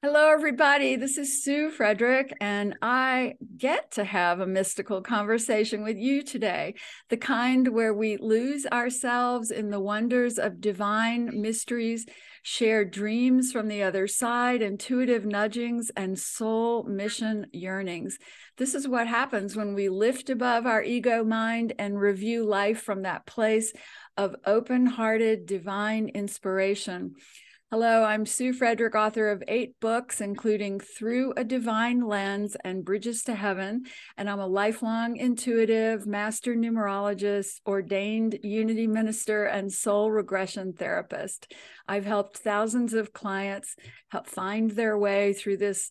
Hello, everybody. This is Sue Frederick, and I get to have a mystical conversation with you today, the kind where we lose ourselves in the wonders of divine mysteries, share dreams from the other side, intuitive nudgings, and soul mission yearnings. This is what happens when we lift above our ego mind and review life from that place of open hearted divine inspiration. Hello, I'm Sue Frederick, author of eight books, including Through a Divine Lens and Bridges to Heaven. And I'm a lifelong intuitive, master numerologist, ordained unity minister, and soul regression therapist. I've helped thousands of clients help find their way through this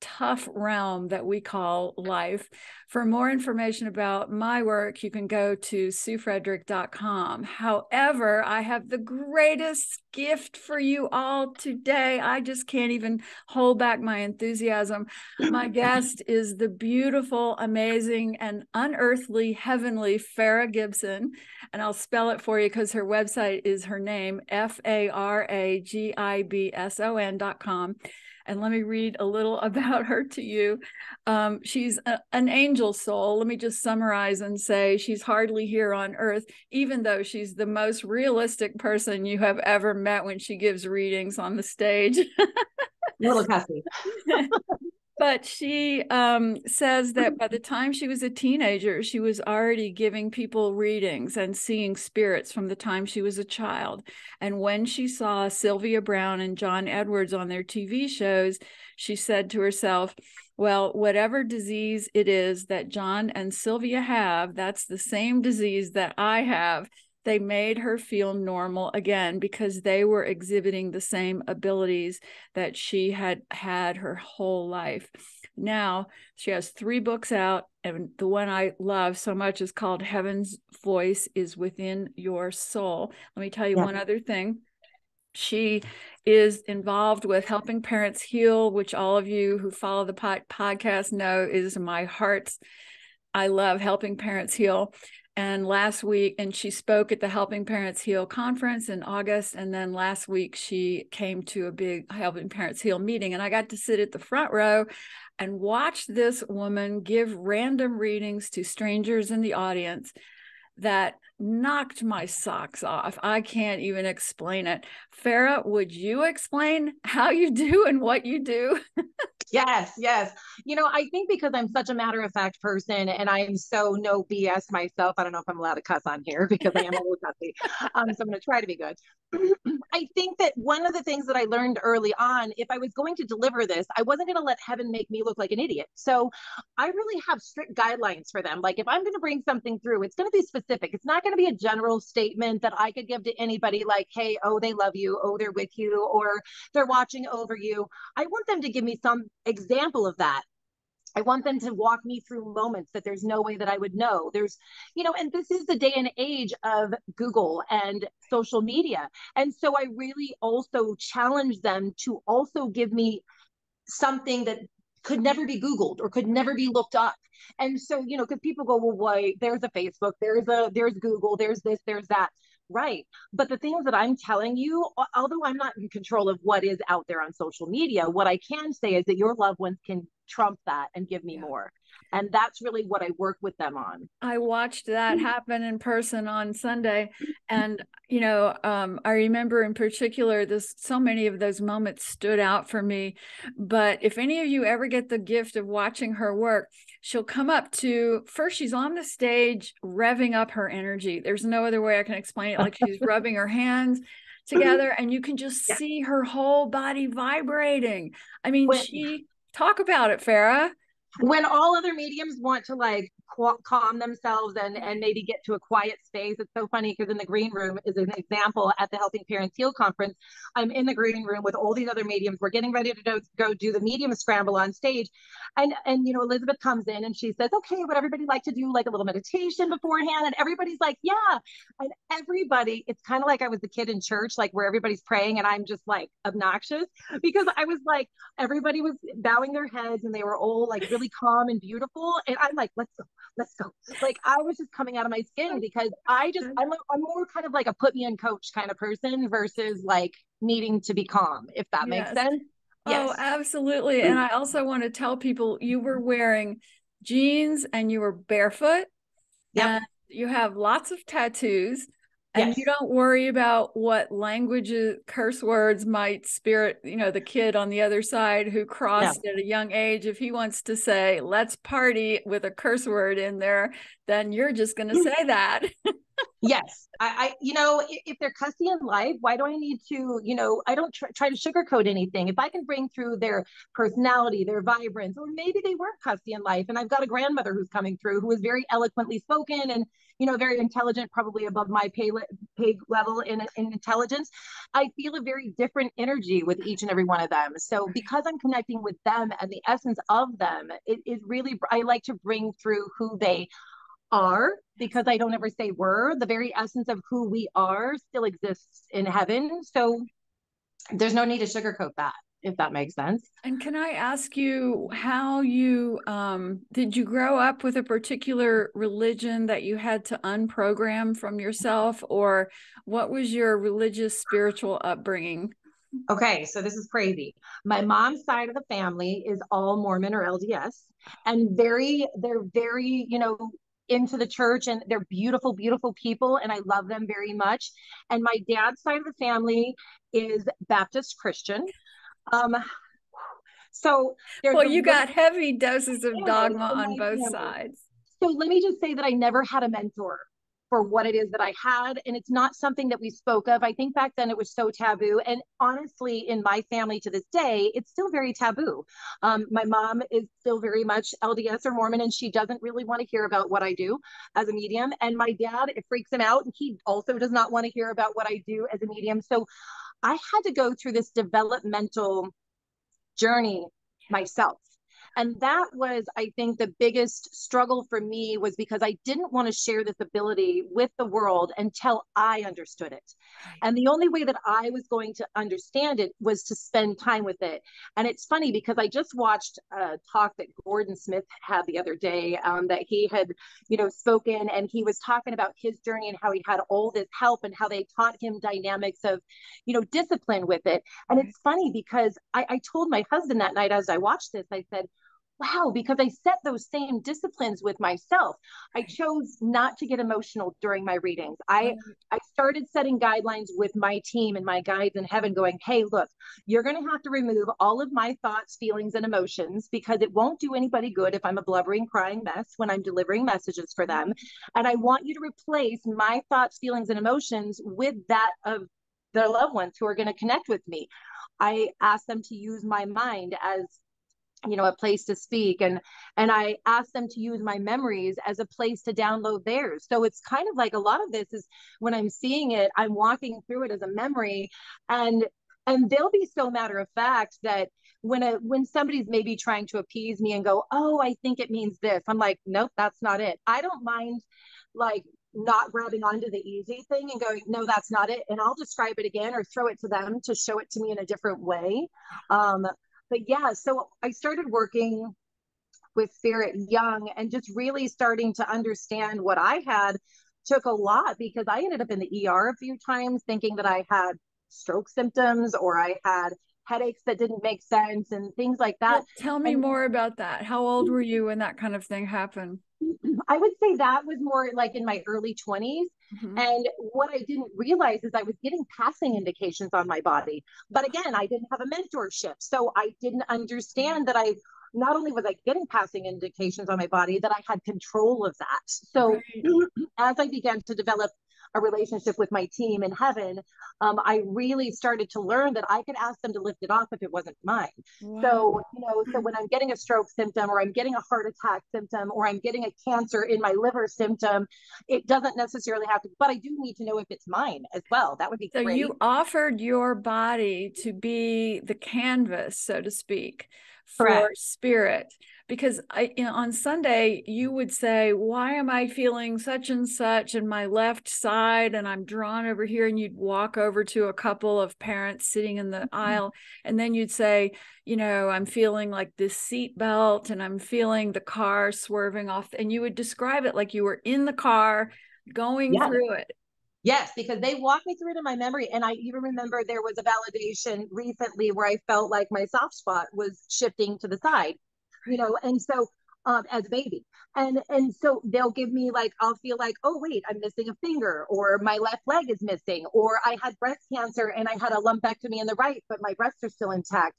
tough realm that we call life. For more information about my work, you can go to suefrederick.com. However, I have the greatest gift for you all today. I just can't even hold back my enthusiasm. My guest is the beautiful, amazing, and unearthly, heavenly Fara Gibson. And I'll spell it for you because her website is her name, F A R A G I B S O N.com and let me read a little about her to you. Um, she's a, an angel soul. Let me just summarize and say she's hardly here on earth, even though she's the most realistic person you have ever met when she gives readings on the stage. little cussy. but she um, says that by the time she was a teenager, she was already giving people readings and seeing spirits from the time she was a child. And when she saw Sylvia Browne and John Edwards on their TV shows, she said to herself, well, whatever disease it is that John and Sylvia have, that's the same disease that I have they made her feel normal again because they were exhibiting the same abilities that she had had her whole life. Now she has three books out, and the one I love so much is called Heaven's Voice is Within Your Soul. Let me tell you yeah. one other thing. She is involved with helping parents heal, which all of you who follow the podcast know is my heart's. I love helping parents heal and last week and she spoke at the helping parents heal conference in august and then last week she came to a big helping parents heal meeting and i got to sit at the front row and watch this woman give random readings to strangers in the audience that knocked my socks off. I can't even explain it. Fara, would you explain how you do and what you do? yes, yes. You know, I think because I'm such a matter of fact person and I'm so no BS myself. I don't know if I'm allowed to cuss on here because I am a little cussy. Um, so I'm going to try to be good. I think that one of the things that I learned early on, if I was going to deliver this, I wasn't going to let heaven make me look like an idiot. So I really have strict guidelines for them. Like if I'm going to bring something through, it's going to be specific. It's not going to be a general statement that I could give to anybody like, hey, oh, they love you, oh, they're with you, or they're watching over you. I want them to give me some example of that. I want them to walk me through moments that there's no way that I would know. There's, you know, and this is the day and age of Google and social media. And so I really also challenge them to also give me something that could never be Googled or could never be looked up. And so, you know, because people go, well, why there's a Facebook, there's a there's Google, there's this, there's that. Right. But the things that I'm telling you, although I'm not in control of what is out there on social media, what I can say is that your loved ones can trump that and give me yeah. more. And that's really what i work with them on. I watched that mm-hmm. happen in person on sunday. And you know um, i remember in particular this so many of those moments stood out for me. But if any of you ever get the gift of watching her work she'll come up to first she's on the stage revving up her energy. There's no other way i can explain it. Like she's rubbing her hands together and you can just yeah. see her whole body vibrating. I mean when, she talk about it fara when all other mediums want to like calm themselves and and maybe get to a quiet space it's so funny because in the green room is an example at the helping parents heal conference. I'm in the green room with all these other mediums. We're getting ready to go, go do the medium scramble on stage. And and you know elizabeth comes in and she says okay would everybody like to do like a little meditation beforehand? And everybody's like yeah. And everybody it's kind of like i was the kid in church like where everybody's praying and i'm just like obnoxious because i was like everybody was bowing their heads and they were all like really calm and beautiful and i'm like let's go let's go. Like I was just coming out of my skin because I just I'm, a, I'm more kind of like a put me in coach kind of person versus like needing to be calm, if that yes. makes sense. Oh, yes. Oh, absolutely. Mm-hmm. And I also want to tell people you were wearing jeans and you were barefoot. Yeah. You have lots of tattoos and yes. you don't worry about what languages curse words might spirit you know the kid on the other side who crossed no. at a young age if he wants to say let's party with a curse word in there then you're just going to mm. say that yes I, I, you know if, if, they're cussy in life why do i need to you know i don't tr- try to sugarcoat anything if i can bring through their personality their vibrance or maybe they weren't cussy in life and i've got a grandmother who's coming through who is very eloquently spoken and you know very intelligent probably above my pay, le- pay level in, in intelligence i feel a very different energy with each and every one of them so because i'm connecting with them and the essence of them it is really i like to bring through who they are because I don't ever say were. The very essence of who we are still exists in heaven. So there's no need to sugarcoat that, if that makes sense. And can I ask you how you um, did you grow up with a particular religion that you had to unprogram from yourself, or what was your religious spiritual upbringing? Okay, so this is crazy. My mom's side of the family is all Mormon or LDS and very they're very, you know, into the church and they're beautiful, beautiful people. And I love them very much. And my dad's side of the family is Baptist Christian. Um, so well, you got heavy doses of dogma on both family. sides. So let me just say that I never had a mentor for what it is that I had. And it's not something that we spoke of. I think back then it was so taboo. And honestly, in my family to this day, it's still very taboo. Um, my mom is still very much LDS or Mormon, and she doesn't really want to hear about what I do as a medium. And my dad, it freaks him out. And he also does not want to hear about what I do as a medium. So I had to go through this developmental journey myself and that was i think the biggest struggle for me was because i didn't want to share this ability with the world until i understood it. And the only way that i was going to understand it was to spend time with it. And it's funny because i just watched a talk that gordon smith had the other day um, that he had you know spoken and he was talking about his journey and how he had all this help and how they taught him dynamics of you know discipline with it. And it's funny because I, I told my husband that night as i watched this i said wow, because I set those same disciplines with myself. I chose not to get emotional during my readings. I mm. I started setting guidelines with my team and my guides in heaven going, "Hey, look, you're going to have to remove all of my thoughts, feelings and emotions because it won't do anybody good if I'm a blubbering crying mess when I'm delivering messages for them. And I want you to replace my thoughts, feelings and emotions with that of their loved ones who are going to connect with me." I asked them to use my mind as you know a place to speak and and i ask them to use my memories as a place to download theirs. So it's kind of like a lot of this is when i'm seeing it i'm walking through it as a memory and and they'll be so matter of fact that when a when somebody's maybe trying to appease me and go oh i think it means this i'm like nope that's not it. I don't mind like not grabbing onto the easy thing and going no that's not it and i'll describe it again or throw it to them to show it to me in a different way. Um, but yeah, so I started working with Spirit young and just really starting to understand what I had took a lot because I ended up in the ER a few times thinking that I had stroke symptoms or I had headaches that didn't make sense and things like that. Well, tell me and, more about that. How old were you when that kind of thing happened? I would say that was more like in my early 20s. Mm-hmm. And what I didn't realize is I was getting passing indications on my body. But again, I didn't have a mentorship. So I didn't understand that I not only was I getting passing indications on my body, that I had control of that. So right. as I began to develop a relationship with my team in heaven, um, I really started to learn that I could ask them to lift it off if it wasn't mine. Wow. So, you know, so when I'm getting a stroke symptom or I'm getting a heart attack symptom or I'm getting a cancer in my liver symptom, it doesn't necessarily have to, but I do need to know if it's mine as well. That would be so great. you offered your body to be the canvas, so to speak, for Correct. spirit because I you know, on Sunday you would say, "Why am I feeling such and such in my left side?" and I'm drawn over here, and you'd walk over to a couple of parents sitting in the mm-hmm. aisle, and then you'd say, "You know, I'm feeling like this seat belt, and I'm feeling the car swerving off," and you would describe it like you were in the car going through it Yes, because they walked me through it in my memory. And I even remember there was a validation recently where I felt like my soft spot was shifting to the side, you know, and so um, as a baby. And and so they'll give me like I'll feel like, oh wait, I'm missing a finger, or my left leg is missing, or I had breast cancer and I had a lumpectomy in the right, but my breasts are still intact.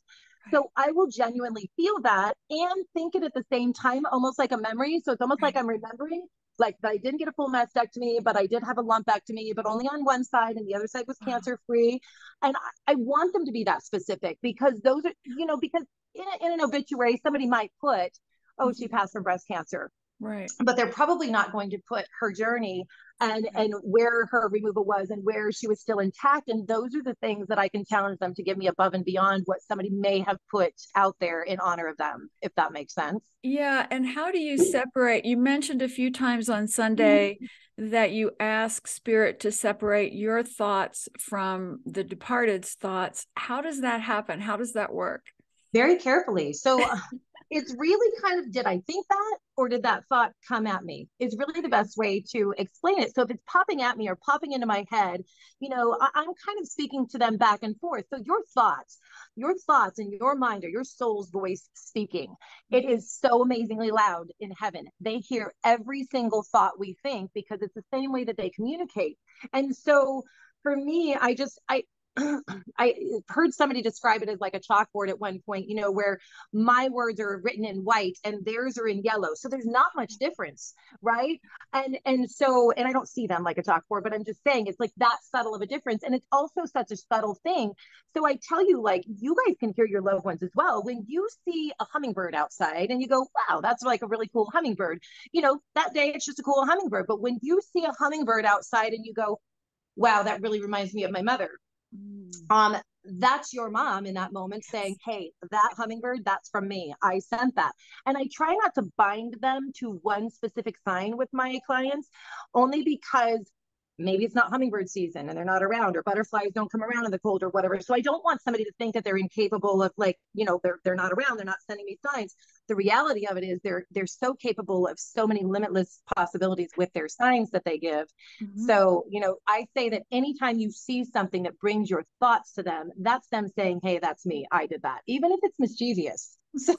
So I will genuinely feel that and think it at the same time, almost like a memory. So it's almost like I'm remembering, like I didn't get a full mastectomy, but I did have a lumpectomy, but only on one side, and the other side was cancer free. And I, I, want them to be that specific because those are, you know, because in, a, in an obituary, somebody might put, oh, she mm-hmm. passed from breast cancer. Right. But they're probably not going to put her journey and mm-hmm. and where her removal was and where she was still intact. And those are the things that I can challenge them to give me above and beyond what somebody may have put out there in honor of them, if that makes sense. Yeah. And how do you separate? You mentioned a few times on Sunday mm-hmm. that you ask spirit to separate your thoughts from the departed's thoughts. How does that happen? How does that work? Very carefully. So uh, it's really kind of did I think that or did that thought come at me? Is really the best way to explain it. So if it's popping at me or popping into my head, you know, I, I'm kind of speaking to them back and forth. So your thoughts, your thoughts in your mind are your soul's voice speaking. It is so amazingly loud in heaven. They hear every single thought we think because it's the same way that they communicate. And so for me, I just I I uh, heard somebody describe it as like a chalkboard at one point, you know, where my words are written in white and theirs are in yellow. So there's not much difference, right? And and so and I don't see them like a chalkboard, but I'm just saying it's like that subtle of a difference. And it's also such a subtle thing. So I tell you, like you guys can hear your loved ones as well. When you see a hummingbird outside and you go, wow, that's like a really cool hummingbird, you know, that day it's just a cool hummingbird. But when you see a hummingbird outside and you go, wow, that really reminds me of my mother Mm. Um, that's your mom in that moment saying, Hey, that hummingbird, that's from me. I sent that. And I try not to bind them to one specific sign with my clients, only because maybe it's not hummingbird season and they're not around or butterflies don't come around in the cold or whatever so i don't want somebody to think that they're incapable of like you know they're they're not around they're not sending me signs the reality of it is they're they're so capable of so many limitless possibilities with their signs that they give. Mm-hmm. so you know i say that anytime you see something that brings your thoughts to them that's them saying hey that's me. I did that even if it's mischievous. So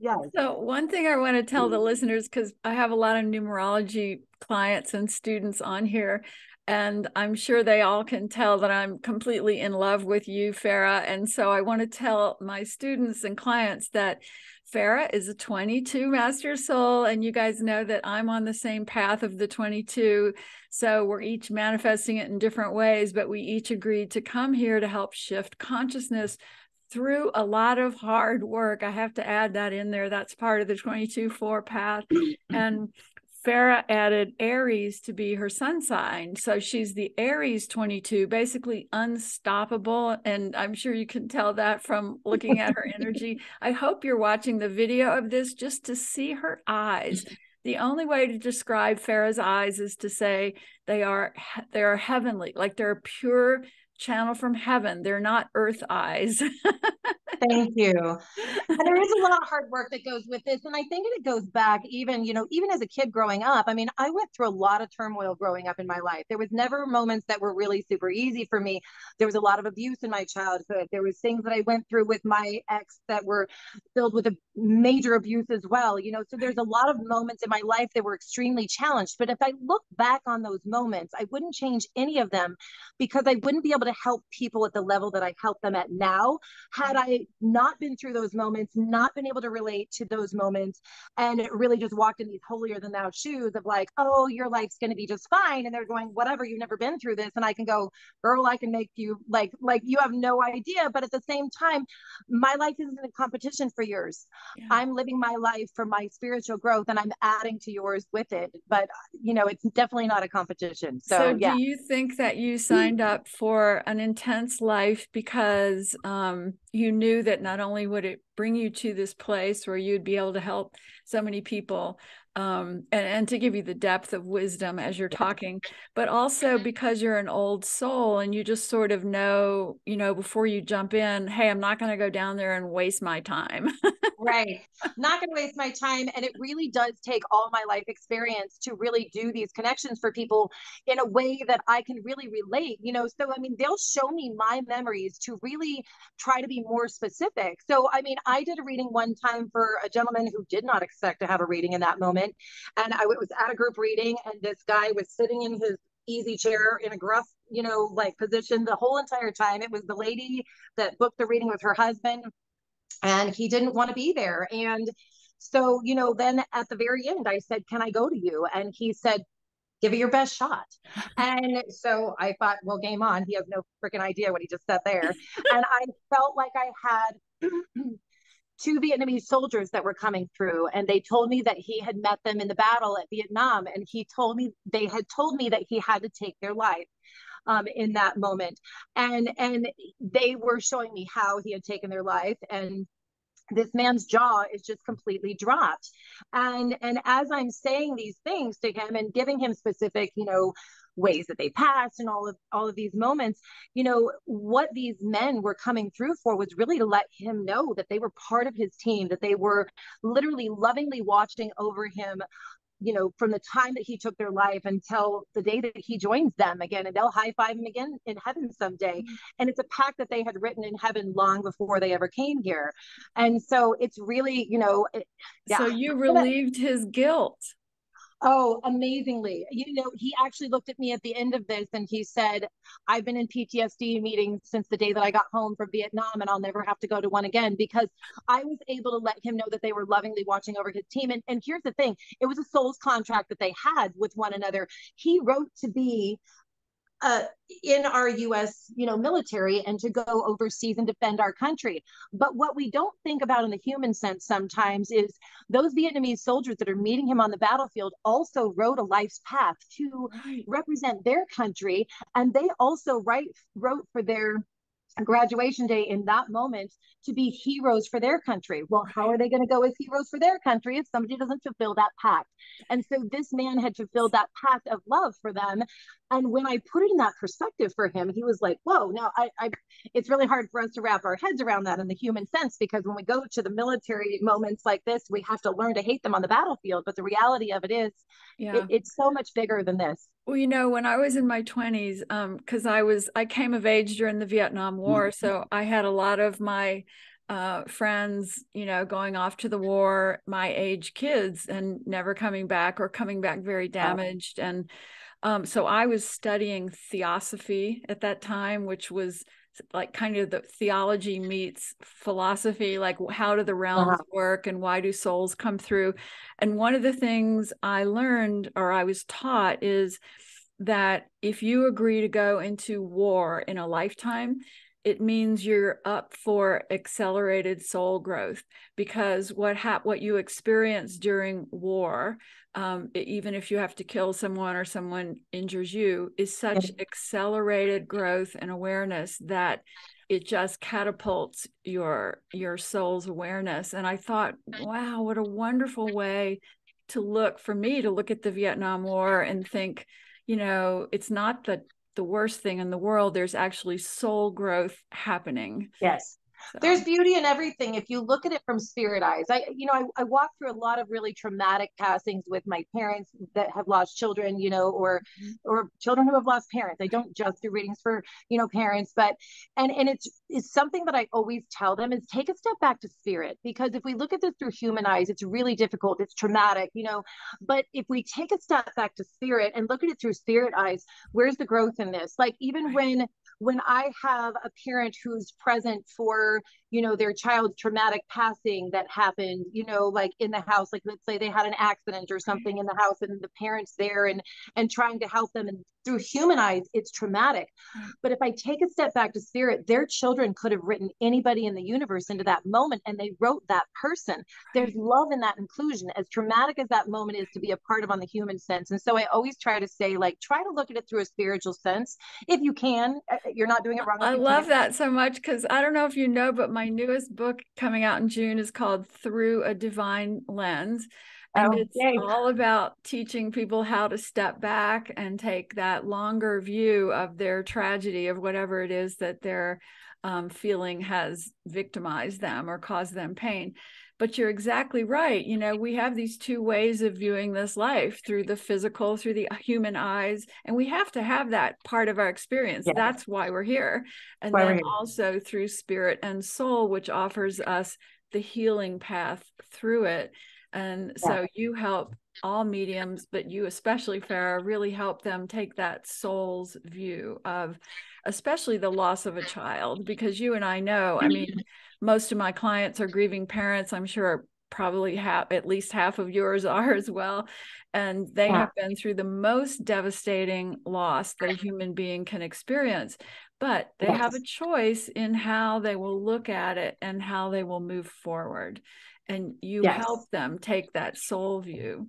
yeah. So one thing i want to tell the listeners because i have a lot of numerology clients and students on here and I'm sure they all can tell that I'm completely in love with you, Fara. And so I want to tell my students and clients that Fara is a 22 master soul, and you guys know that I'm on the same path of the 22. So we're each manifesting it in different ways, but we each agreed to come here to help shift consciousness through a lot of hard work. I have to add that in there. That's part of the 22 4 path. And Fara added Aries to be her sun sign. So she's the Aries 22, basically unstoppable. And I'm sure you can tell that from looking at her energy. I hope you're watching the video of this just to see her eyes. The only way to describe Fara's eyes is to say they are they are heavenly, like they're a pure channel from heaven. They're not earth eyes. Thank you. And there is a lot of hard work that goes with this. And I think it goes back even, you know, even as a kid growing up. I mean, I went through a lot of turmoil growing up in my life. There was never moments that were really super easy for me. There was a lot of abuse in my childhood. There was things that I went through with my ex that were filled with a major abuse as well. You know, so there's a lot of moments in my life that were extremely challenged. But if I look back on those moments, I wouldn't change any of them because I wouldn't be able to help people at the level that I help them at now had I not been through those moments, not been able to relate to those moments, and really just walked in these holier than thou shoes of like, oh, your life's going to be just fine. And they're going, whatever, you've never been through this. And I can go, girl, I can make you like, like you have no idea. But at the same time, my life isn't a competition for yours. Yeah. I'm living my life for my spiritual growth and I'm adding to yours with it. But, you know, it's definitely not a competition. So, so yeah. do you think that you signed up for an intense life because um, you knew that not only would it bring you to this place where you'd be able to help so many people um, and, and to give you the depth of wisdom as you're talking, but also because you're an old soul and you just sort of know, you know, before you jump in, hey, I'm not going to go down there and waste my time. right. Not going to waste my time. And it really does take all my life experience to really do these connections for people in a way that I can really relate. You know, so I mean, they'll show me my memories to really try to be more specific. So, I mean, I did a reading one time for a gentleman who did not expect to have a reading in that moment. And I was at a group reading, and this guy was sitting in his easy chair in a gruff, you know, like position the whole entire time. It was the lady that booked the reading with her husband, and he didn't want to be there. And so, you know, then at the very end, I said, Can I go to you? And he said, Give it your best shot. And so I thought, well, game on. He has no freaking idea what he just said there. and I felt like I had two Vietnamese soldiers that were coming through, and they told me that he had met them in the battle at Vietnam, and he told me they had told me that he had to take their life. Um, in that moment, and and they were showing me how he had taken their life, and this man's jaw is just completely dropped. And and as i'm saying these things to him and giving him specific you know ways that they passed and all of all of these moments you know what these men were coming through for was really to let him know that they were part of his team that they were literally lovingly watching over him you know, from the time that he took their life until the day that he joins them again, and they'll high five him again in heaven someday. Mm-hmm. And it's a pact that they had written in heaven long before they ever came here. And so it's really, you know, it, yeah. So you relieved his guilt. Oh, amazingly. You know, he actually looked at me at the end of this and he said, I've been in PTSD meetings since the day that I got home from Vietnam and I'll never have to go to one again because I was able to let him know that they were lovingly watching over his team. And, and here's the thing it was a souls contract that they had with one another. He wrote to be uh, in our U.S. you know military and to go overseas and defend our country. But what we don't think about in the human sense sometimes is those Vietnamese soldiers that are meeting him on the battlefield also wrote a life's path to represent their country, and they also write wrote for their graduation day in that moment to be heroes for their country. Well, how are they going to go as heroes for their country if somebody doesn't fulfill that pact? And so this man had fulfilled that pact of love for them. And when I put it in that perspective for him, he was like, whoa, now I, I it's really hard for us to wrap our heads around that in the human sense because when we go to the military moments like this, we have to learn to hate them on the battlefield. But the reality of it is, yeah. It, it's so much bigger than this. Well, you know, when I was in my 20s, because um, I was, I came of age during the Vietnam War. Mm-hmm. So I had a lot of my uh, friends, you know, going off to the war, my age kids, and never coming back or coming back very damaged. Wow. And um, so I was studying theosophy at that time, which was like kind of the theology meets philosophy like how do the realms uh-huh. work and why do souls come through and one of the things i learned or i was taught is that if you agree to go into war in a lifetime it means you're up for accelerated soul growth because what hap- what you experience during war um, even if you have to kill someone or someone injures you is such accelerated growth and awareness that it just catapults your your soul's awareness. And i thought wow what a wonderful way to look for me to look at the vietnam war and think you know it's not the the worst thing in the world. There's actually soul growth happening. Yes so. There's beauty in everything if you look at it from spirit eyes. I, you know, I, I walk through a lot of really traumatic passings with my parents that have lost children, you know, or mm-hmm. or children who have lost parents. I don't just do readings for, you know, parents, but and and it's it's something that I always tell them is take a step back to spirit because if we look at this through human eyes, it's really difficult. It's traumatic, you know. But if we take a step back to spirit and look at it through spirit eyes, where's the growth in this? Like even when when I have a parent who's present for, you know, their child's traumatic passing that happened, you know, like in the house, like let's say they had an accident or something in the house and the parents there and and trying to help them and through human eyes, it's traumatic. Mm. But if I take a step back to spirit, their children could have written anybody in the universe into that moment and they wrote that person. There's love in that inclusion, as traumatic as that moment is to be a part of on the human sense. And so I always try to say, like, try to look at it through a spiritual sense if you can. Uh, you're not doing it wrong. I love that so much because I don't know if you know, but my newest book coming out in June is called Through a Divine Lens. And okay. it's all about teaching people how to step back and take that longer view of their tragedy, of whatever it is that they're um, feeling has victimized them or caused them pain but you're exactly right you know we have these two ways of viewing this life through the physical through the human eyes and we have to have that part of our experience yes. that's why we're here and why then also through spirit and soul which offers us the healing path through it and yeah. so you help all mediums but you especially farah really help them take that soul's view of especially the loss of a child because you and i know i mean mm-hmm. most of my clients are grieving parents. I'm sure probably have at least half of yours are as well. And they yeah. have been through the most devastating loss that a human being can experience. But they yes. have a choice in how they will look at it and how they will move forward. And you yes. help them take that soul view.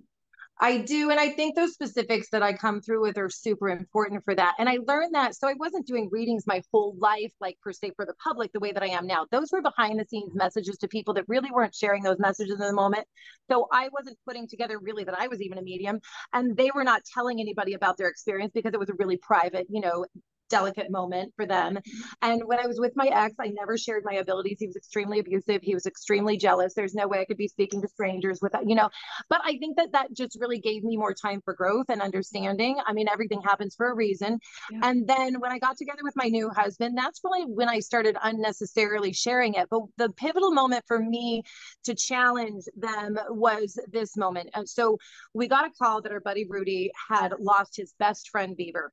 I do. And I think those specifics that I come through with are super important for that. And I learned that. So I wasn't doing readings my whole life, like per se for the public, the way that I am now. Those were behind the scenes messages to people that really weren't sharing those messages in the moment. So I wasn't putting together really that I was even a medium. And they were not telling anybody about their experience because it was a really private, you know, delicate moment for them. Mm-hmm. And when I was with my ex, I never shared my abilities. He was extremely abusive. He was extremely jealous. There's no way I could be speaking to strangers without, you know, but I think that that just really gave me more time for growth and understanding. I mean, everything happens for a reason. Yeah. And then when I got together with my new husband, that's really when I started unnecessarily sharing it. But the pivotal moment for me to challenge them was this moment. And so we got a call that our buddy Rudy had lost his best friend Beaver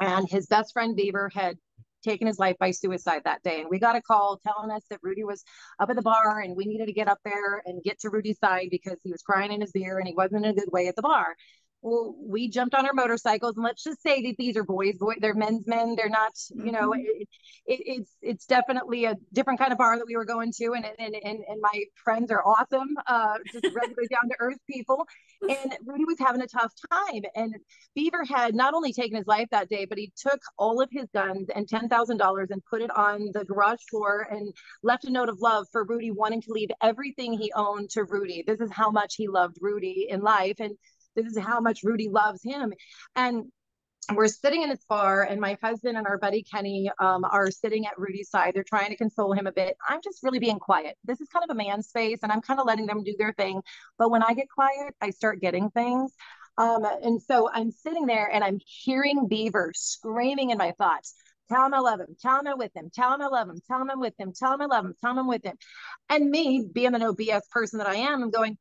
and his best friend Beaver had taken his life by suicide that day. And we got a call telling us that Rudy was up at the bar and we needed to get up there and get to Rudy's side because he was crying in his beer and he wasn't in a good way at the bar well, we jumped on our motorcycles and let's just say that these are boys, boy, they're men's men. They're not, you know, mm-hmm. it, it, it's it's definitely a different kind of bar that we were going to, and and and, and my friends are awesome, uh, just regular down to earth people. And Rudy was having a tough time, and Beaver had not only taken his life that day, but he took all of his guns and ten thousand dollars and put it on the garage floor and left a note of love for Rudy, wanting to leave everything he owned to Rudy. This is how much he loved Rudy in life, and this is how much Rudy loves him. And we're sitting in this bar, and my husband and our buddy Kenny um, are sitting at Rudy's side. They're trying to console him a bit. I'm just really being quiet. This is kind of a man's space, and I'm kind of letting them do their thing. But when I get quiet, I start getting things. Um, and so I'm sitting there and I'm hearing Beaver screaming in my thoughts. Tell him I love him. Tell him I'm with him. Tell him I love him. Tell him I'm with him. Tell him I love him. Tell him I'm with him. And me, being the no BS person that I am, I'm going,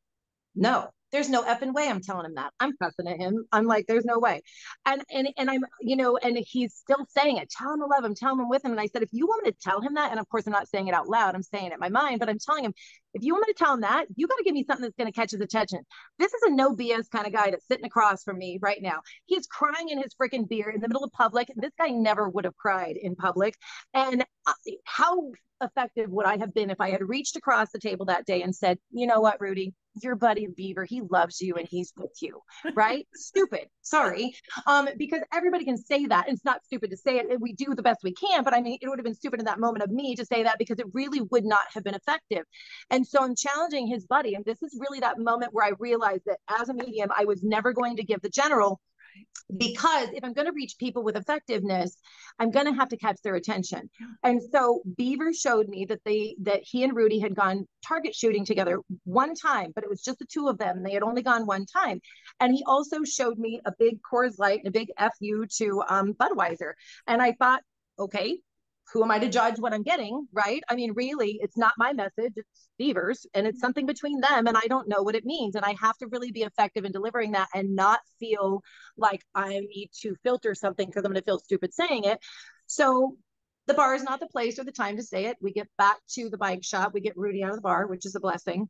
no, there's no effing way I'm telling him that. I'm cussing at him. I'm like, there's no way. And and and I'm, you know, and he's still saying it. Tell him I love him, tell him I'm with him. And I said, if you want me to tell him that, and of course I'm not saying it out loud, I'm saying it in my mind, but I'm telling him, if you want me to tell him that, you got to give me something that's going to catch his attention. This is a no BS kind of guy that's sitting across from me right now. He's crying in his freaking beer in the middle of public. This guy never would have cried in public. And uh, how effective would I have been if I had reached across the table that day and said, you know what, Rudy, your buddy Beaver, he loves you and he's with you, right? stupid. Sorry. Um, because everybody can say that. It's not stupid to say it. We do the best we can, but I mean, it would have been stupid in that moment of me to say that because it really would not have been effective. And so I'm challenging his buddy. And this is really that moment where I realized that as a medium, I was never going to give the general because if I'm going to reach people with effectiveness, I'm going to have to catch their attention. And so Beaver showed me that they that he and Rudy had gone target shooting together one time, but it was just the two of them. They had only gone one time. And he also showed me a big Coors Light and a big FU to um, Budweiser. And I thought, okay, who am I to judge what I'm getting, right? I mean, really, it's not my message, it's Beaver's, and it's something between them, and I don't know what it means. And I have to really be effective in delivering that and not feel like I need to filter something because I'm going to feel stupid saying it. So the bar is not the place or the time to say it. We get back to the bike shop, we get Rudy out of the bar, which is a blessing.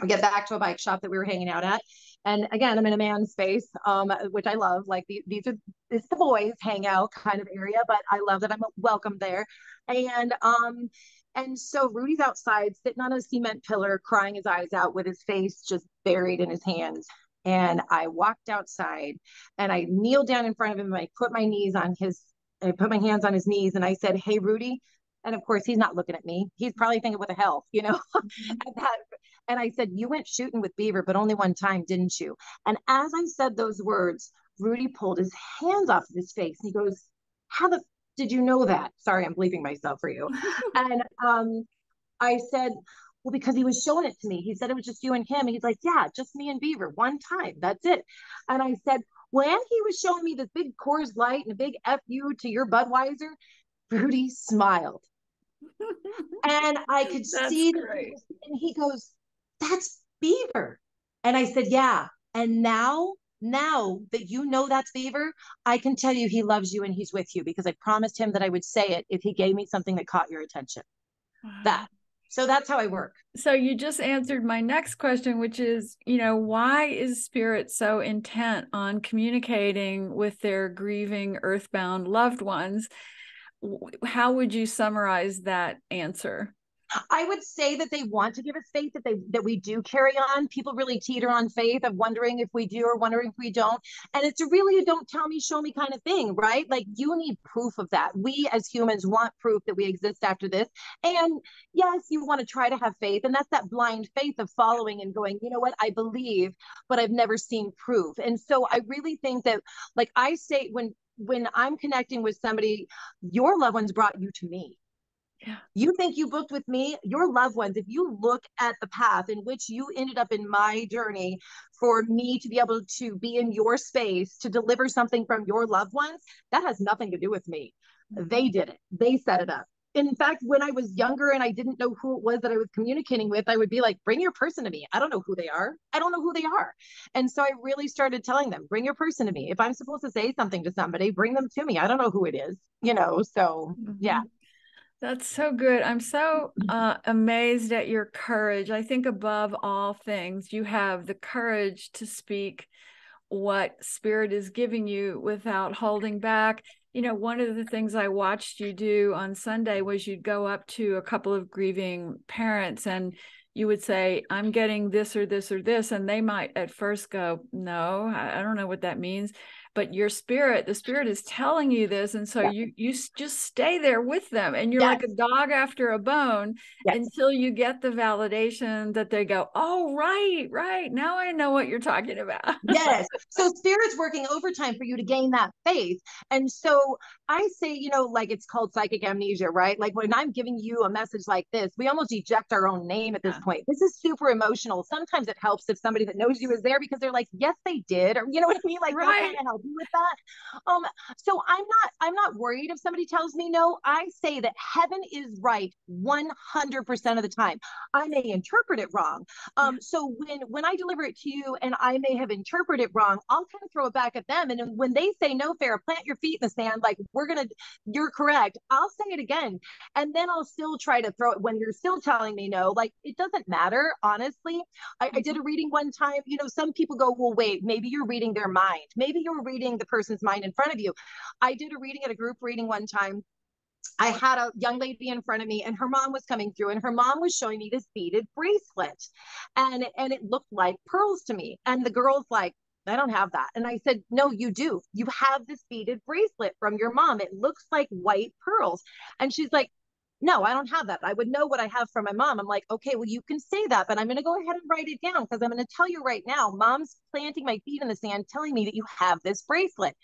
We get back to a bike shop that we were hanging out at. And again, I'm in a man space, um, which I love. Like the, these are it's the boys hangout kind of area, but I love that I'm welcome there. And um, and so Rudy's outside sitting on a cement pillar, crying his eyes out with his face just buried in his hands. And I walked outside and I kneeled down in front of him. And I put my knees on his, I put my hands on his knees and I said, Hey, Rudy. And of course, he's not looking at me. He's probably thinking, what the hell, you know? Mm-hmm. that, and I said, You went shooting with Beaver, but only one time, didn't you? And as I said those words, Rudy pulled his hands off of his face and he goes, How the f- did you know that? Sorry, I'm bleeping myself for you. and um, I said, well, because he was showing it to me. He said it was just you and him. And he's like, yeah, just me and Beaver, one time. That's it. And I said, when he was showing me this big Coors Light and a big FU to your Budweiser, Rudy smiled. and I could that's see great. and he goes, That's Beaver. And I said, Yeah. And now, now that you know that's Beaver, I can tell you he loves you and he's with you because I promised him that I would say it if he gave me something that caught your attention. Wow. That so that's how I work. So you just answered my next question, which is, you know, why is spirit so intent on communicating with their grieving earthbound loved ones? How would you summarize that answer? I would say that they want to give us faith that they that we do carry on. People really teeter on faith of wondering if we do or wondering if we don't. And it's really a don't tell me, show me kind of thing, right? Like you need proof of that. We as humans want proof that we exist after this. And yes, you want to try to have faith. And that's that blind faith of following and going, you know what, I believe, but I've never seen proof. And so I really think that like I say when when I'm connecting with somebody, your loved ones brought you to me yeah. You think you booked with me, your loved ones, if you look at the path in which you ended up in my journey for me to be able to be in your space to deliver something from your loved ones, that has nothing to do with me. Mm-hmm. They did it, they set it up. In fact, when I was younger and I didn't know who it was that I was communicating with, I would be like, bring your person to me. I don't know who they are. I don't know who they are. And so I really started telling them, bring your person to me. If I'm supposed to say something to somebody, bring them to me. I don't know who it is, you know? So, mm-hmm. yeah. That's so good. I'm so uh, amazed at your courage. I think above all things, you have the courage to speak what spirit is giving you without holding back. You know, one of the things I watched you do on Sunday was you'd go up to a couple of grieving parents and you would say, I'm getting this or this or this. And they might at first go, No, I don't know what that means but your spirit the spirit is telling you this and so yeah. you you just stay there with them and you're yes. like a dog after a bone yes. until you get the validation that they go oh right right now i know what you're talking about yes so spirit's working overtime for you to gain that faith and so i say you know like it's called psychic amnesia right like when i'm giving you a message like this we almost eject our own name at this yeah. point this is super emotional sometimes it helps if somebody that knows you is there because they're like yes they did or you know what i mean like right with that. Um, so I'm not I'm not worried if somebody tells me no. I say that heaven is right 100% of the time. I may interpret it wrong. Um, so when when I deliver it to you and I may have interpreted it wrong, I'll kind of throw it back at them. And when they say no, fair, plant your feet in the sand, like we're gonna, you're correct. I'll say it again, and then I'll still try to throw it when you're still telling me no. Like it doesn't matter, honestly. I, I did a reading one time. You know, some people go, well, wait, maybe you're reading their mind. Maybe you're reading reading the person's mind in front of you. I did a reading at a group reading one time. I had a young lady in front of me and her mom was coming through and her mom was showing me this beaded bracelet and and it looked like pearls to me and the girl's like I don't have that. And I said, No, you do. You have this beaded bracelet from your mom. It looks like white pearls. And she's like, no, I don't have that. I would know what I have from my mom. I'm like, okay, well, you can say that, but I'm going to go ahead and write it down because I'm going to tell you right now, mom's planting my feet in the sand, telling me that you have this bracelet.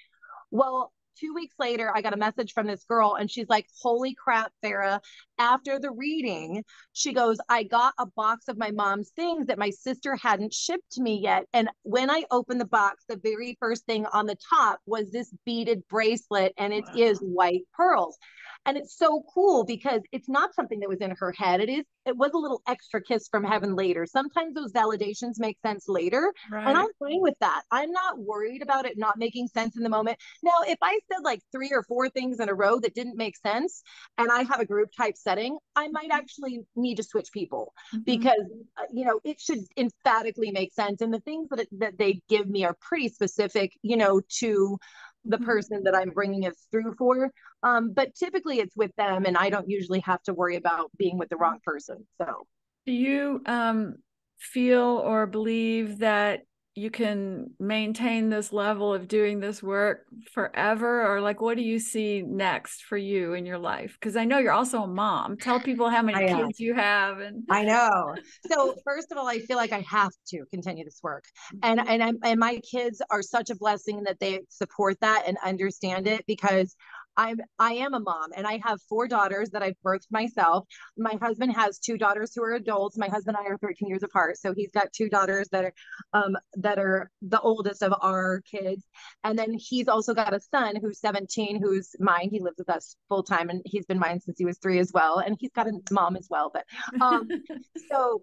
Well, two weeks later, I got a message from this girl, and she's like, Holy crap, Fara. After the reading, she goes, I got a box of my mom's things that my sister hadn't shipped to me yet. And when I opened the box, the very first thing on the top was this beaded bracelet, and it wow. is white pearls. And it's so cool because it's not something that was in her head. It is, it was a little extra kiss from heaven later. Sometimes those validations make sense later. Right. And I'm fine with that. I'm not worried about it not making sense in the moment. Now, if I said like three or four things in a row that didn't make sense and I have a group type setting, I might mm-hmm. actually need to switch people mm-hmm. because, uh, you know, it should emphatically make sense. And the things that, it, that they give me are pretty specific, you know, to the mm-hmm. person that I'm bringing it through for. Um, but typically it's with them, and I don't usually have to worry about being with the wrong person. So, do you um, feel or believe that you can maintain this level of doing this work forever or like what do you see next for you in your life? Because i know you're also a mom. Tell people how many kids you have and i know. So first of all i feel like i have to continue this work. And mm-hmm. and, i and my kids are such a blessing that they support that and understand it because I'm I am a mom and I have four daughters that I've birthed myself. My husband has two daughters who are adults. My husband and I are 13 years apart. So he's got two daughters that are um that are the oldest of our kids. And then he's also got a son who's 17 who's mine. He lives with us full time and he's been mine since he was 3 as well. And he's got a mom as well. But um so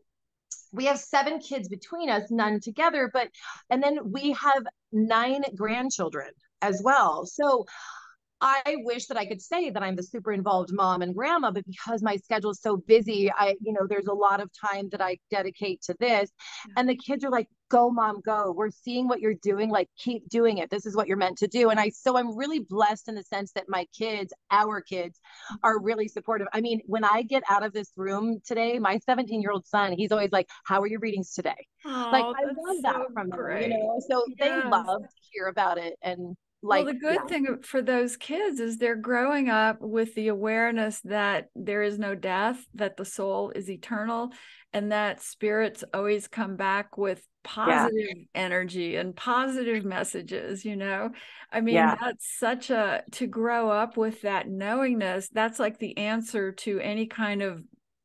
we have seven kids between us, none together, but and then we have nine grandchildren as well. So I wish that I could say that I'm the super involved mom and grandma, but because my schedule is so busy, I, you know, there's a lot of time that I dedicate to this. And the kids are like, go, mom, go. We're seeing what you're doing. Like, keep doing it. This is what you're meant to do. And I, so I'm really blessed in the sense that my kids, our kids, are really supportive. I mean, when I get out of this room today, my 17 year old son, he's always like, how are your readings today? Oh, like, I love so that from great. them, you know? So yes. they love to hear about it. And, like well, the good yeah. thing for those kids is they're growing up with the awareness that there is no death that the soul is eternal and that spirits always come back with positive yeah. energy and positive messages you know i mean yeah. that's such a to grow up with that knowingness that's like the answer to any kind of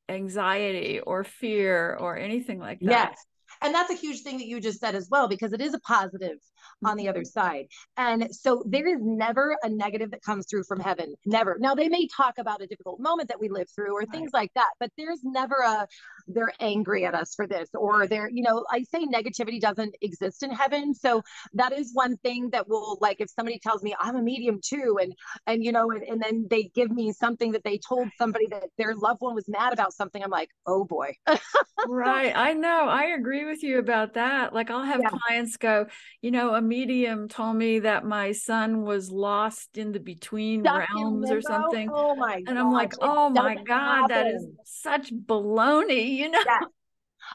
anxiety or fear or anything like that yes and that's a huge thing that you just said as well because it is a positive on the other mm-hmm. side. And so there is never a negative that comes through from heaven. Never. Now they may talk about a difficult moment that we live through or things like that but there's never a they're angry at us for this or they're you know i say negativity doesn't exist in heaven. So that is one thing that will like if somebody tells me i'm a medium too and and you know and, and then they give me something that they told somebody that their loved one was mad about something i'm like oh boy. Right. I know. I agree with you about that. Like i'll have yeah. clients go you know a medium told me that my son was lost in the between Stuck realms or something oh my and i'm like oh my god happen. that is such baloney you know yes.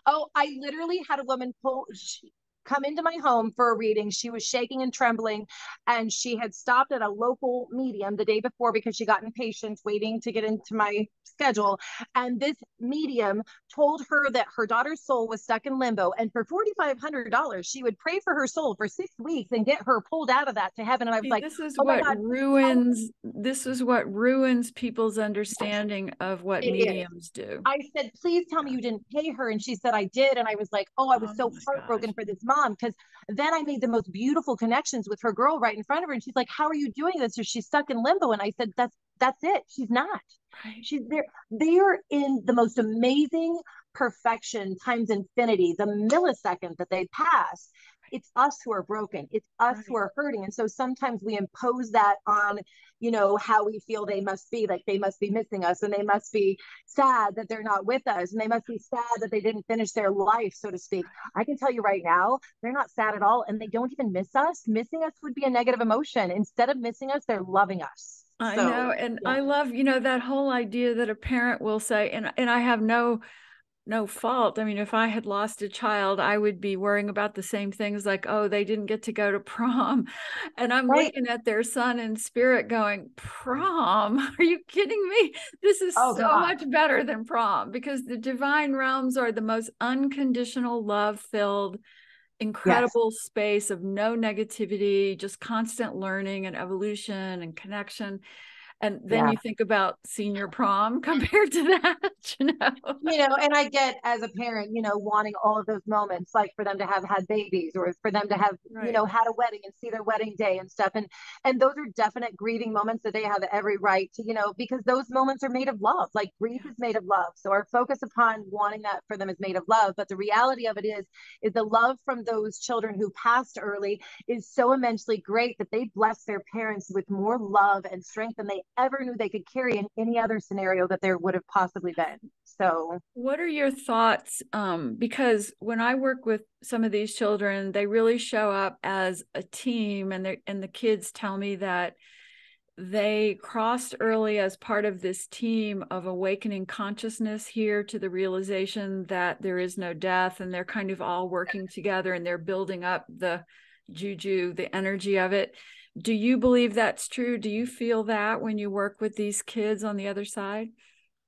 oh i literally had a woman pull she, come into my home for a reading. She was shaking and trembling, and she had stopped at a local medium the day before because she got impatient waiting to get into my schedule. And this medium told her that her daughter's soul was stuck in limbo, and for forty five hundred dollars, she would pray for her soul for six weeks and get her pulled out of that to heaven. And I was See, like, "This is oh what ruins. This is what ruins people's understanding of what it mediums is. do." I said, "Please tell me you didn't pay her," and she said, "I did." And I was like, "Oh, I was oh so heartbroken gosh. for this mom because then I made the most beautiful connections with her girl right in front of her. And she's like, How are you doing this? Or she's stuck in limbo. And I said, That's that's it. She's not. Right. She's there. They're in the most amazing perfection times infinity, the millisecond that they pass it's us who are broken it's us right. who are hurting and so sometimes we impose that on you know how we feel they must be like they must be missing us and they must be sad that they're not with us and they must be sad that they didn't finish their life so to speak i can tell you right now they're not sad at all and they don't even miss us missing us would be a negative emotion instead of missing us they're loving us I so, know. And yeah. I love, you know, that whole idea that a parent will say, and and I have no no fault. I mean, if I had lost a child, I would be worrying about the same things like, oh, they didn't get to go to prom. And I'm right. looking at their son in spirit going, prom? Are you kidding me? This is oh, so God. much better than prom because the divine realms are the most unconditional, love filled, incredible yes. space of no negativity, just constant learning and evolution and connection and then yeah. you think about senior prom compared to that you know you know and i get as a parent you know wanting all of those moments like for them to have had babies or for them to have right. you know had a wedding and see their wedding day and stuff and and those are definite grieving moments that they have every right to you know because those moments are made of love like grief is made of love so our focus upon wanting that for them is made of love but the reality of it is is the love from those children who passed early is so immensely great that they bless their parents with more love and strength than they ever knew they could carry in any other scenario that there would have possibly been. So, what are your thoughts? Um, because when I work with some of these children, they really show up as a team, and and the kids tell me that they crossed early as part of this team of awakening consciousness here to the realization that there is no death, and they're kind of all working together, and they're building up the juju, the energy of it do you believe that's true? Do you feel that when you work with these kids on the other side?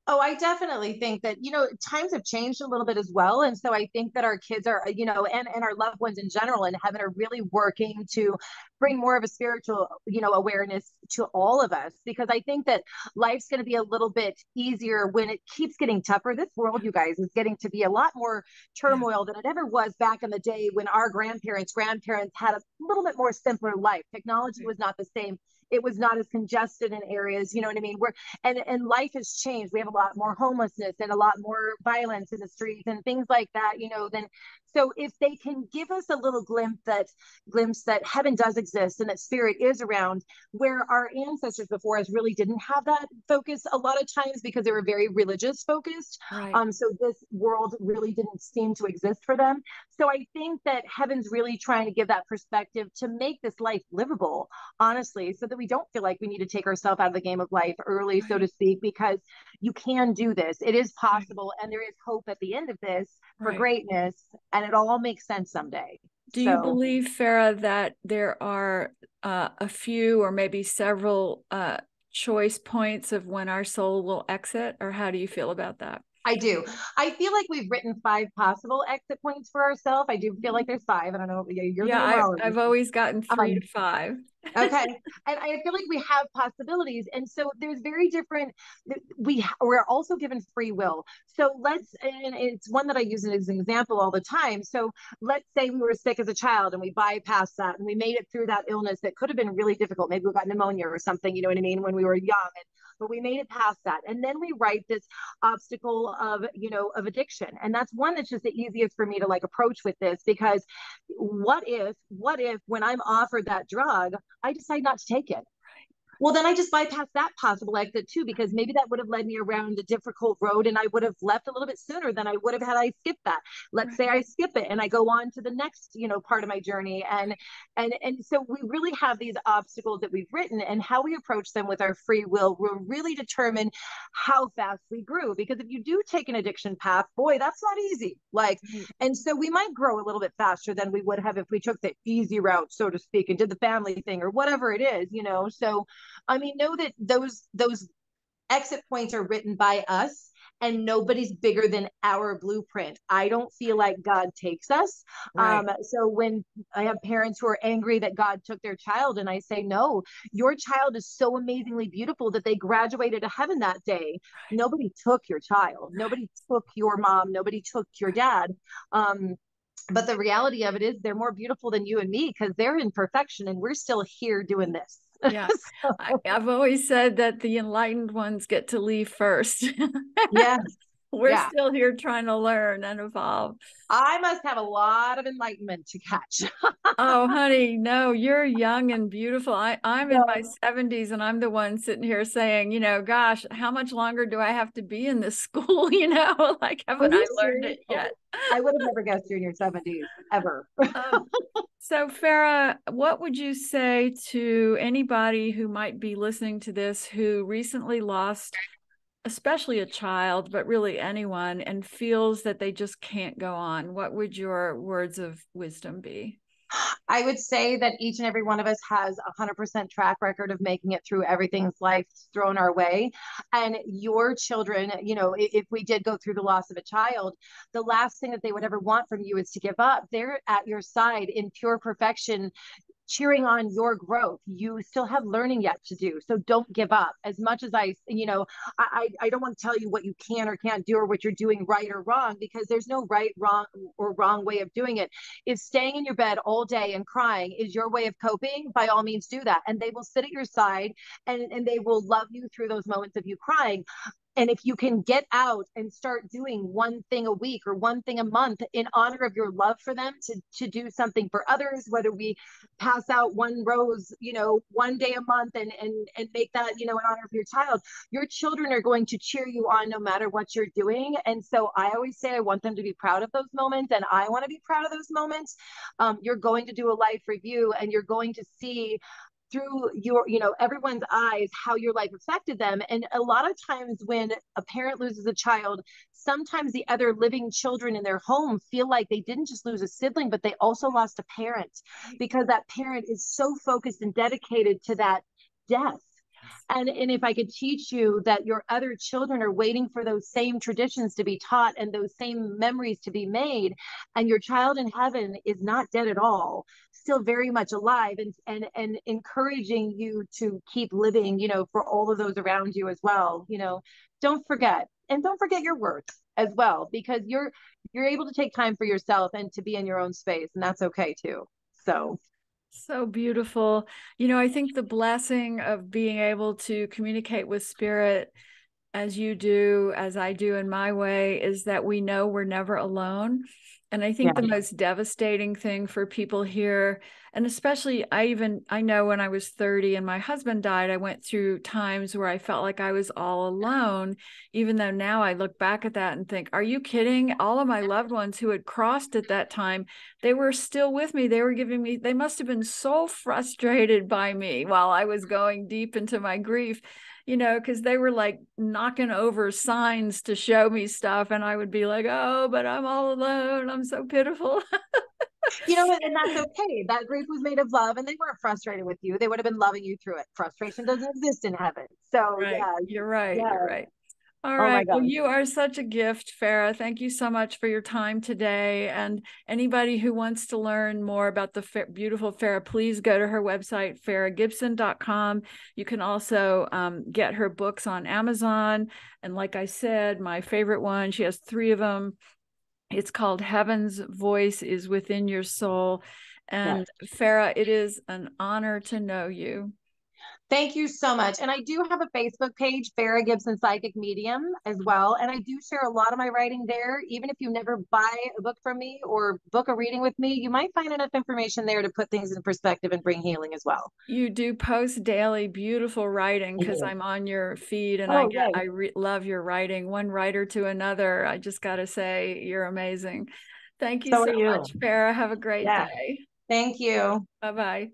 Oh, I definitely think that, you know, times have changed a little bit as well. And so I think that our kids are, you know, and, and our loved ones in general in heaven are really working to bring more of a spiritual, you know, awareness to all of us because I think that life's going to be a little bit easier when it keeps getting tougher. This world, you guys, is getting to be a lot more turmoil than it ever was back in the day when our grandparents, grandparents had a little bit more simpler life. Technology was not the same it was not as congested in areas you know what i mean where and and life has changed we have a lot more homelessness and a lot more violence in the streets and things like that you know then so if they can give us a little glimpse that glimpse that heaven does exist and that spirit is around, where our ancestors before us really didn't have that focus a lot of times because they were very religious focused. Right. Um, so this world really didn't seem to exist for them. So I think that heaven's really trying to give that perspective to make this life livable, honestly, so that we don't feel like we need to take ourselves out of the game of life early, right. so to speak, because you can do this. It is possible, right. and there is hope at the end of this for greatness. And and it all makes sense someday. Do so, you believe, Fara, that there are uh, a few or maybe several uh, choice points of when our soul will exit, or how do you feel about that? I do. I feel like we've written five possible exit points for ourselves. I do feel like there's five. I don't know. You're yeah, I, I've always gotten three um, to five okay and i feel like we have possibilities and so there's very different we we're also given free will so let's and it's one that i use as an example all the time so let's say we were sick as a child and we bypassed that and we made it through that illness that could have been really difficult maybe we got pneumonia or something you know what i mean when we were young and but we made it past that. And then we write this obstacle of you know of addiction. And that's one that's just the easiest for me to like approach with this because what if what if when i'm offered that drug I decide not to take it well then i just bypass that possible exit too because maybe that would have led me around a difficult road and i would have left a little bit sooner than i would have had i skipped that. Let's say i skip it and i go on to the next you know part of my journey and and and so we really have these obstacles that we've written and how we approach them with our free will will really determine how fast we grew. Because if you do take an addiction path boy that's not easy. Like mm-hmm. and so we might grow a little bit faster than we would have if we took the easy route so to speak and did the family thing or whatever it is you know? So I mean, know that those those exit points are written by us and nobody's bigger than our blueprint. I don't feel like God takes us. Right. Um, so when I have parents who are angry that God took their child, and I say, no, your child is so amazingly beautiful that they graduated to heaven that day. Right. Nobody took your child. Nobody took your mom. Nobody took your dad. Um, but the reality of it is they're more beautiful than you and me because they're in perfection and we're still here doing this yeah so. I, have always said that the enlightened ones get to leave first yes we're yeah. still here trying to learn and evolve. I must have a lot of enlightenment to catch. Oh honey no you're young and beautiful. I, i'm in my 70s and i'm the one sitting here saying you know gosh how much longer do i have to be in this school? You know like haven't i learned it yet? I would have never guessed you're in your 70s ever. Um, so, Fara, what would you say to anybody who might be listening to this who recently lost, especially a child, but really anyone, and feels that they just can't go on? What would your words of wisdom be? I would say that each and every one of us has a 100% track record of making it through everything's life thrown our way. And your children, you know, if we did go through the loss of a child, the last thing that they would ever want from you is to give up. They're at your side in pure perfection, cheering on your growth. You still have learning yet to do. So don't give up. As much as I, you know, I, I don't want to tell you what you can or can't do or what you're doing right or wrong because there's no right, wrong, or wrong way of doing it. If staying in your bed all day and crying is your way of coping, by all means do that. And they will sit at your side and, and they will love you through those moments of you crying and if you can get out and start doing one thing a week or one thing a month in honor of your love for them to, to do something for others whether we pass out one rose you know one day a month and and and make that you know in honor of your child your children are going to cheer you on no matter what you're doing. And so i always say i want them to be proud of those moments and i want to be proud of those moments. Um, you're going to do a life review and you're going to see through your you know everyone's eyes how your life affected them. And a lot of times when a parent loses a child sometimes the other living children in their home feel like they didn't just lose a sibling but they also lost a parent because that parent is so focused and dedicated to that death And, and if I could teach you that your other children are waiting for those same traditions to be taught and those same memories to be made, and your child in heaven is not dead at all, still very much alive and, and, and encouraging you to keep living, you know, for all of those around you as well, you know, don't forget. And don't forget your worth as well, because you're you're able to take time for yourself and to be in your own space, and that's okay too. So so beautiful. You know, I think the blessing of being able to communicate with spirit as you do, as I do in my way, is that we know we're never alone. And I think yeah. the most devastating thing for people here, and especially I even I know when I was 30 and my husband died, I went through times where I felt like I was all alone, even though now I look back at that and think, are you kidding? All of my loved ones who had crossed at that time, they were still with me. They were giving me, they must have been so frustrated by me while I was going deep into my grief you know, because they were like knocking over signs to show me stuff. And I would be like, oh, but I'm all alone. I'm so pitiful. you know, and that's okay. That grief was made of love and they weren't frustrated with you. They would have been loving you through it. Frustration doesn't exist in heaven. So, right. yeah. You're right. Yeah. You're right. All oh. Well, you are such a gift, Fara. Thank you so much for your time today. And anybody who wants to learn more about the beautiful Fara, please go to her website, faragibson.com. You can also um, get her books on Amazon. And like I said, my favorite one, she has three of them. It's called Heaven's Voice is Within Your Soul. And yes. Fara, it is an honor to know you. Thank you so much. And I do have a Facebook page, Fara Gibson Psychic Medium, as well. And I do share a lot of my writing there. Even if you never buy a book from me or book a reading with me, you might find enough information there to put things in perspective and bring healing as well. You do post daily beautiful writing because I'm on your feed and oh, I get I re- love your writing. One writer to another. I just got to say, you're amazing. Thank you so, so you. much, Fara. Have a great yeah. day. Thank you. Bye bye.